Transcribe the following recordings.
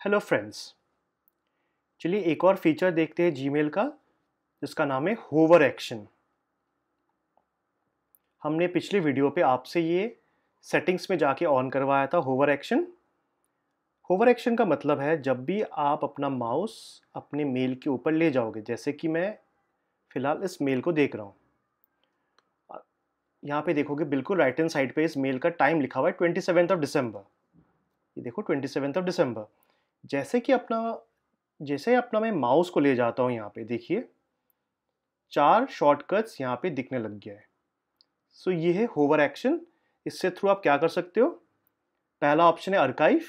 Hello friends चलिए एक और फीचर देखते हैं जीमेल का। जिसका नाम है होवर एक्शन हमने पिछली वीडियो पे आपसे ये सेटिंग्स में जाके ऑन करवाया था होवर एक्शन होवर एक्शन का मतलब है जब भी आप अपना माउस अपने मेल के ऊपर ले जाओगे, जैसे कि मैं फ़िलहाल इस मेल को देख रहा हूँ। यहाँ पे देखोगे बिल्कुल राइट हैंड साइड पे इस मेल का टाइम लिखा हुआ है ट्वेंटी सेवेंथ ऑफ़ दिसंबर ये देखो ट्वेंटी सेवेंथ ऑफ़ दिसंबर जैसे कि अपना, जैसे अपना मैं माउस को ले जाता हूँ यहाँ पे, देखिए, चार शॉर्टकट्स यहाँ पे दिखने लग गया है। सो ये है होवर एक्शन इससे थ्रू आप क्या कर सकते हो? पहला ऑप्शन है अर्काइव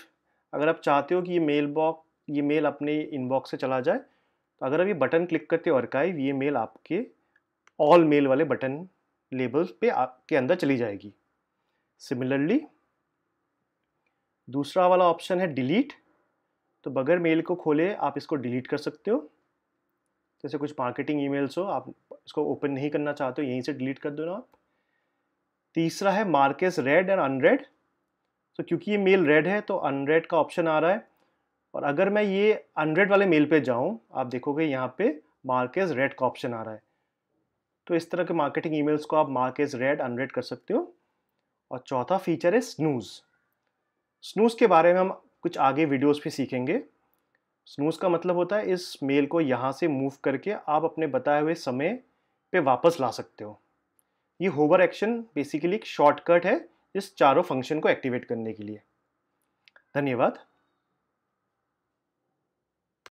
अगर आप चाहते हो कि ये मेल बॉक्स ये मेल अपने इनबॉक्स से चला जाए तो अगर आप ये बटन क्लिक करते हो अर्काइव ये मेल आपके ऑल मेल वाले बटन लेबल्स पे आपके अंदर चली जाएगी। सिमिलरली दूसरा वाला ऑप्शन है डिलीट तो बगैर मेल को खोले आप इसको डिलीट कर सकते हो। जैसे कुछ मार्केटिंग ईमेल्स हो, आप इसको ओपन नहीं करना चाहते हो, यहीं से डिलीट कर दो ना आप। तीसरा है मार्केस रेड एंड अनरेड तो क्योंकि ये मेल रेड है तो अनरेड का ऑप्शन आ रहा है। और अगर मैं ये अनरेड वाले मेल पे जाऊँ, आप देखोगे यहाँ पे मार्केस रेड का ऑप्शन आ रहा है। तो इस तरह के मार्केटिंग ईमेल्स को आप मार्केस रेड अनरेड कर सकते हो। और चौथा फीचर है स्नूज़ स्नूज़ के बारे में हम कुछ आगे वीडियोस भी सीखेंगे। स्नूज़ का मतलब होता है इस मेल को यहाँ से मूव करके आप अपने बताए हुए समय पे वापस ला सकते हो। ये होवर एक्शन बेसिकली एक शॉर्टकट है इस चारों फ़ंक्शन को एक्टिवेट करने के लिए। धन्यवाद।